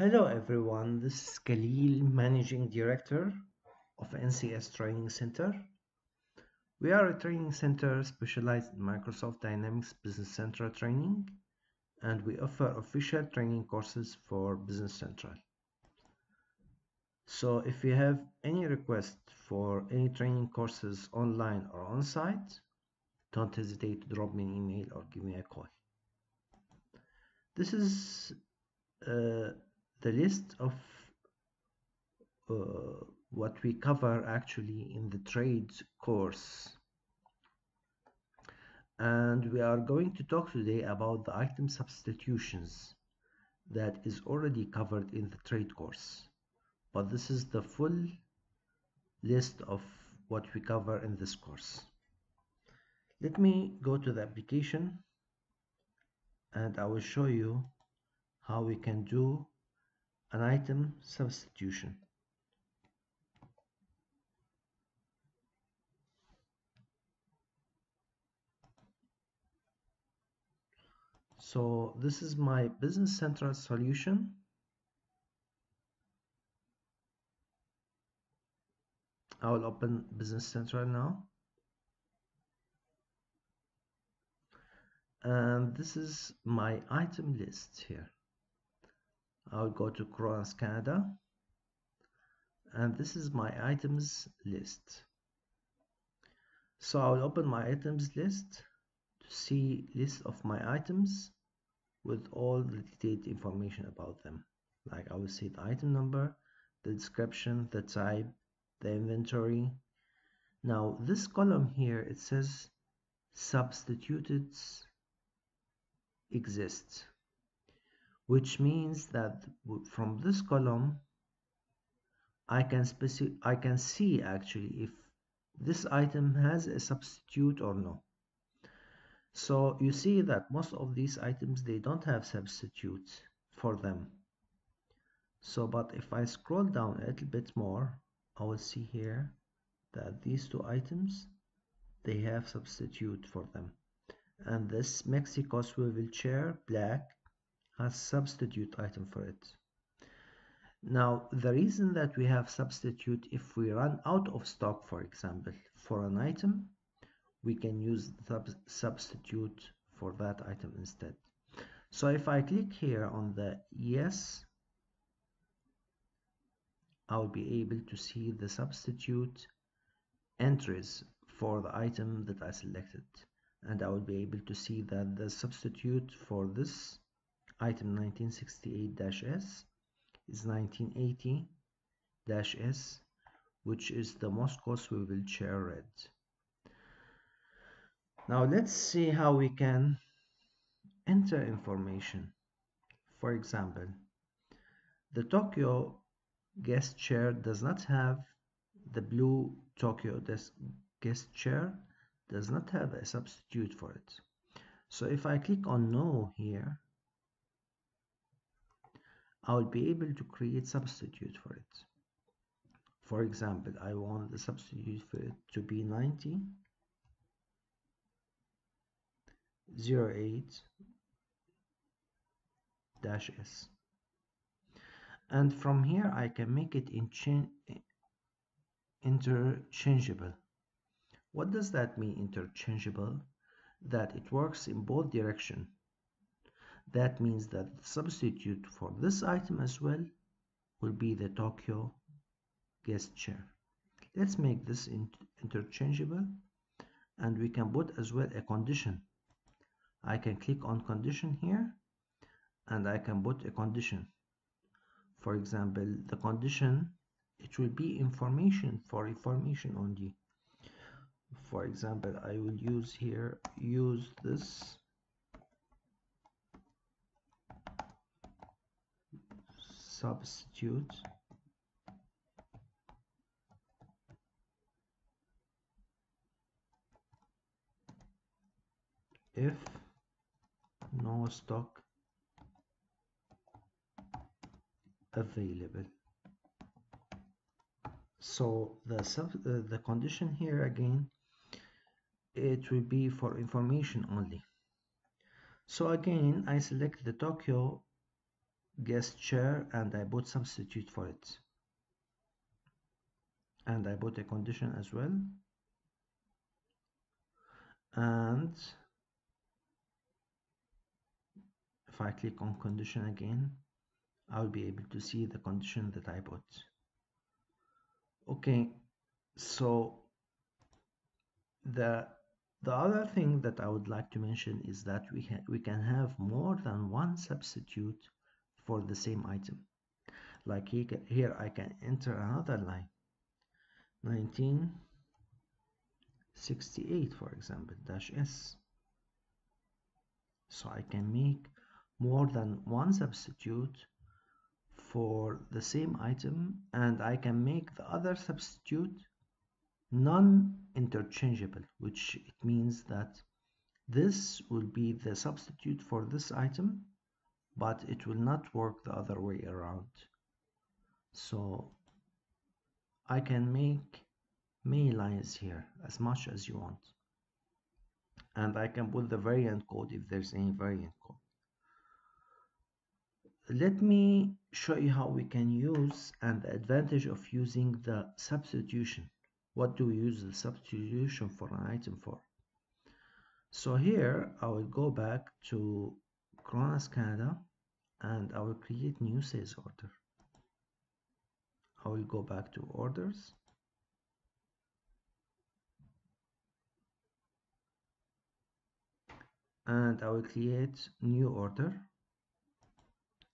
Hello everyone, this is Khalil, Managing Director of NCS Training Center. We are a training center specialized in Microsoft Dynamics Business Central training and we offer official training courses for Business Central. So if you have any request for any training courses online or on-site, don't hesitate to drop me an email or give me a call. This is uh, the list of uh, what we cover actually in the trades course. And we are going to talk today about the item substitutions that is already covered in the trade course. But this is the full list of what we cover in this course. Let me go to the application and I will show you how we can do an item substitution. So this is my Business Central solution. I will open Business Central now. And this is my item list here. I'll go to Cronus Canada. And this is my items list. So I'll open my items list to see list of my items with all the detailed information about them. Like I will see the item number the description the type the inventory. Now this column here it says substituted exist which means that from this column I can I can see actually if this item has a substitute or no. So you see that most of these items they don't have substitutes for them. So but if I scroll down a little bit more I will see here that these two items they have substitute for them. And this Mexico swivel chair black as substitute item for it. Now, the reason that we have substitute, if we run out of stock, for example, for an item, we can use substitute for that item instead. So if I click here on the yes, I'll be able to see the substitute entries for the item that I selected. And I will be able to see that the substitute for this item 1968-S is 1980-S which is the Moscow swivel chair red. Now let's see how we can enter information. For example, the Tokyo guest chair does not have the blue Tokyo guest chair does not have a substitute for it. So if I click on no here, I will be able to create substitute for it. For example, I want the substitute for it to be 90 08 dash S. And from here I can make it interchangeable. What does that mean interchangeable? That it works in both direction that means that the substitute for this item as well will be the Tokyo guest chair. Let's make this interchangeable and we can put as well a condition. I can click on condition here and I can put a condition. For example, the condition, it will be information for information only. For example, I will use here, use this substitute. If no stock available. So the sub uh, the condition here again it will be for information only. So again I select the Tokyo guest chair and I put substitute for it. And I put a condition as well. And if I click on condition again I'll be able to see the condition that I put okay so the the other thing that I would like to mention is that we, we can have more than one substitute for the same item. Like here I can enter another line. 1968 for example dash s. So I can make more than one substitute for the same item and I can make the other substitute non-interchangeable which it means that this will be the substitute for this item but it will not work the other way around. So I can make many lines here as much as you want. And I can put the variant code if there's any variant code. Let me show you how we can use and the advantage of using the substitution. What do we use the substitution for an item for? So here I will go back to Cronus Canada and I will create new sales order. I will go back to orders. And I will create new order.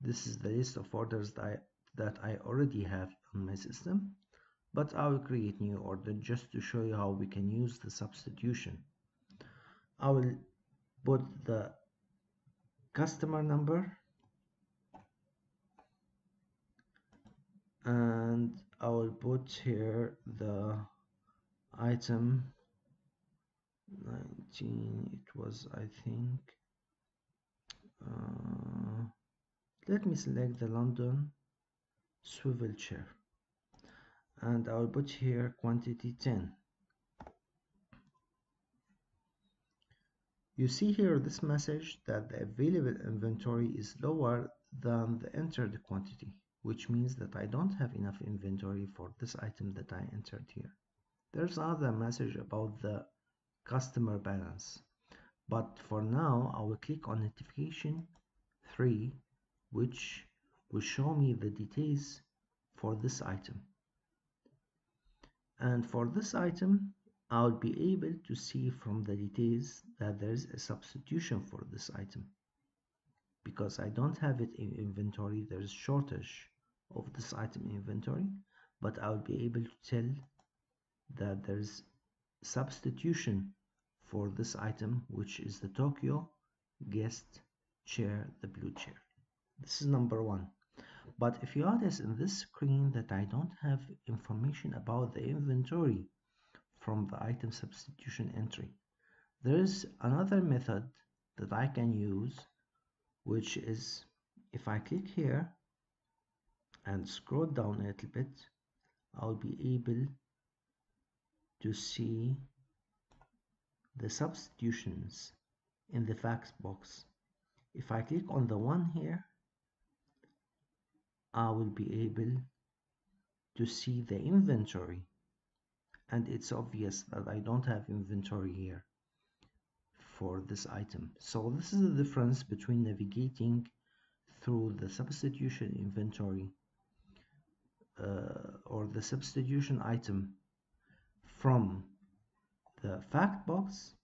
This is the list of orders that I, that I already have on my system but I will create new order just to show you how we can use the substitution. I will put the customer number and I will put here the item. 19 it was I think uh, let me select the London swivel chair. And I will put here quantity 10 you see here this message that the available inventory is lower than the entered quantity which means that I don't have enough inventory for this item that I entered here. There's another message about the customer balance but for now I will click on notification 3 which will show me the details for this item. And for this item I'll be able to see from the details that there's a substitution for this item. Because I don't have it in inventory there's shortage of this item inventory but I'll be able to tell that there's substitution for this item which is the Tokyo guest chair the blue chair. This is number one. But if you notice in this screen that I don't have information about the inventory from the item substitution entry there is another method that I can use which is if I click here and scroll down a little bit I'll be able to see the substitutions in the fact box. If I click on the one here I will be able to see the inventory. And it's obvious that I don't have inventory here for this item. So this is the difference between navigating through the substitution inventory Uh, or the substitution item from the fact box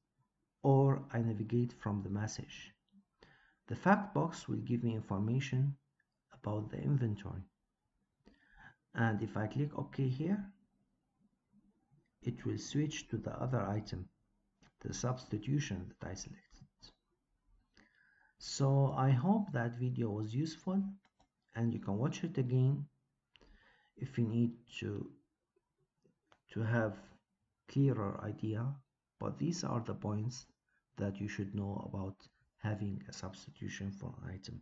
or I navigate from the message. The fact box will give me information about the inventory. And if I click OK here, it will switch to the other item, the substitution that I selected. So I hope that video was useful and you can watch it again if you need to to have clearer idea but these are the points that you should know about having a substitution for an item.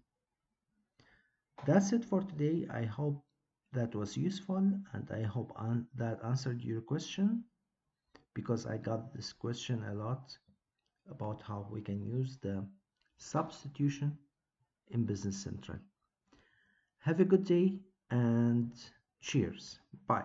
That's it for today. I hope that was useful and i hope an that answered your question because i got this question a lot about how we can use the substitution in business central. Have a good day and cheers. Bye.